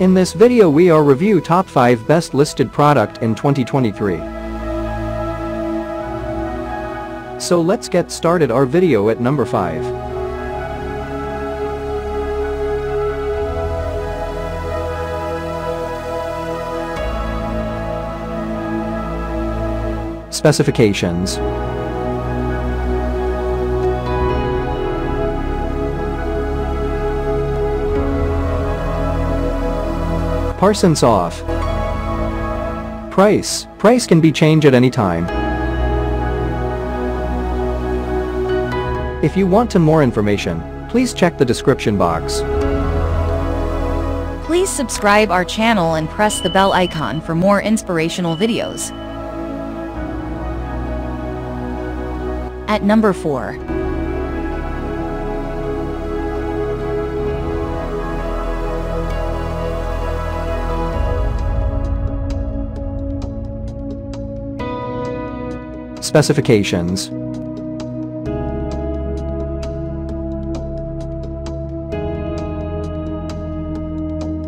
In this video we are review top 5 best listed product in 2023. So let's get started our video at number 5. Specifications Parsons off. Price. Price can be changed at any time. If you want to more information, please check the description box. Please subscribe our channel and press the bell icon for more inspirational videos. At number 4. Specifications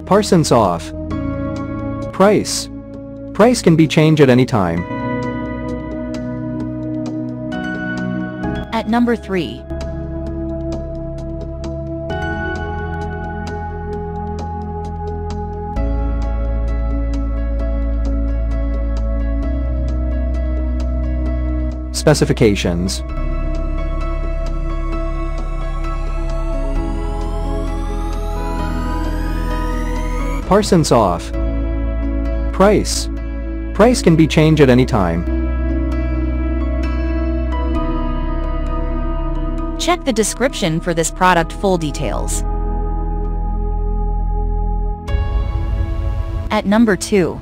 Parsons off. Price. Price can be changed at any time. At number 3. Specifications Parsons off. Price. Price can be changed at any time. Check the description for this product full details. At number 2.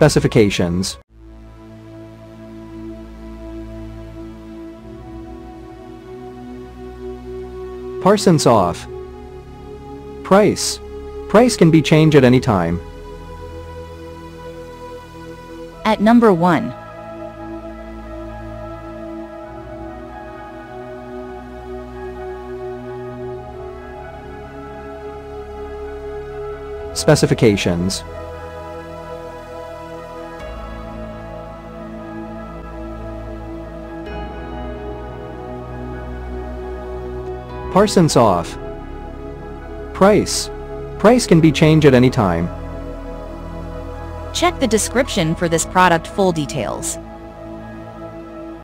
Specifications Parsons off. Price. Price can be changed at any time. At number 1. Specifications Parsons off. Price. Price can be changed at any time. Check the description for this product full details.